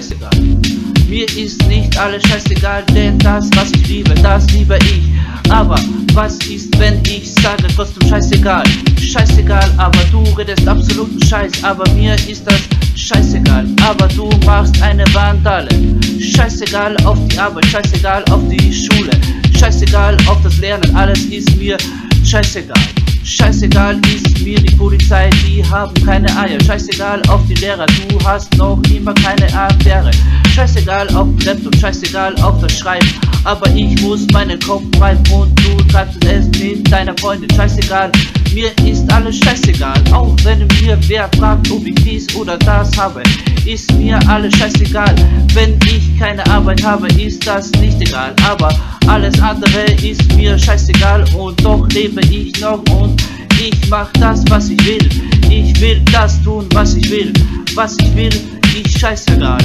bringen zu 2000, scheißegal. Mir ist nicht alles scheißegal, denn das, was ich liebe, das liebe ich. Aber was ist, wenn ich sage, trotzdem scheißegal? Scheißegal, aber du redest absoluten Scheiß, aber mir ist das scheißegal. Aber du machst eine Vandale. Scheißegal auf die Arbeit, scheißegal auf die Schule, scheißegal auf das Lernen, alles ist mir scheißegal. Scheißegal ist mir die Polizei, die haben keine Eier. Scheißegal auf die Lehrer, du hast noch immer keine Affäre. Scheißegal auf den Laptop, scheißegal auf das Schreiben. Aber ich muss meinen Kopf reiben und du treibst es mit deiner Freundin. Scheißegal, mir ist alles scheißegal. Auch wenn mir wer fragt, ob ich dies oder das habe, ist mir alles scheißegal. Wenn ich keine Arbeit habe, ist das nicht egal. Aber alles andere ist mir scheißegal und doch lebe ich noch und ich mach das, was ich will. Ich will das tun, was ich will. Was ich will, ich scheißegal.